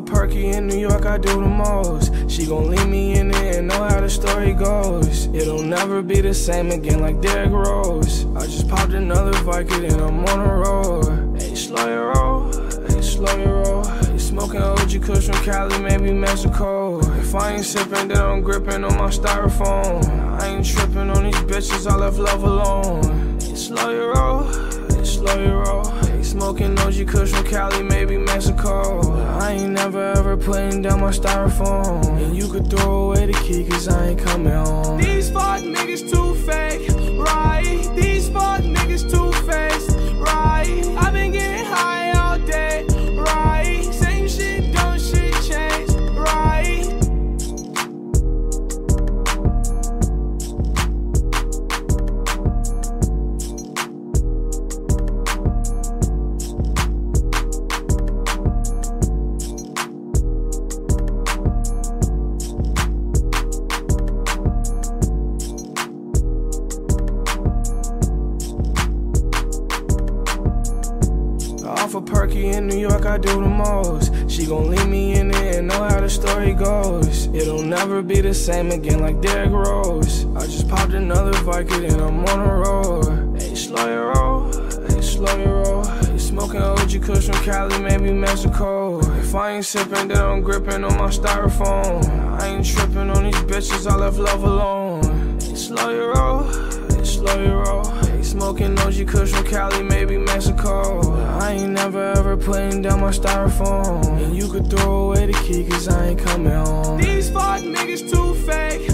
perky in New York, I do the most. She gon' leave me in it and know how the story goes. It'll never be the same again like Derrick Rose. I just popped another Viking and I'm on a roll. Hey, slow your roll, hey, slow your roll. Hey, smoking OG Kush from Cali, maybe Mexico. If I ain't sipping, then I'm gripping on my styrofoam. I ain't tripping on these bitches, I left love alone. Hey, slow your roll, hey, slow your roll. Smoking OG Kush from Cali, maybe Mexico. Ain't never ever putting down my styrofoam. And you could throw away the key, cause I ain't coming home. Off of Perky in New York, I do the most. She gon' leave me in it and know how the story goes. It'll never be the same again like Derrick Rose. I just popped another Viking and I'm on a roll. Hey, slow your roll, hey, slow your roll. Hey, smoking OG Kush from Cali, maybe Mexico. If I ain't sipping, then I'm gripping on my styrofoam. I ain't tripping on these bitches, I left love alone. Georgia, Kush from Cali, maybe Mexico. I ain't never ever putting down my styrofoam. And you could throw away the key, cause I ain't coming home. These fuck niggas too fake.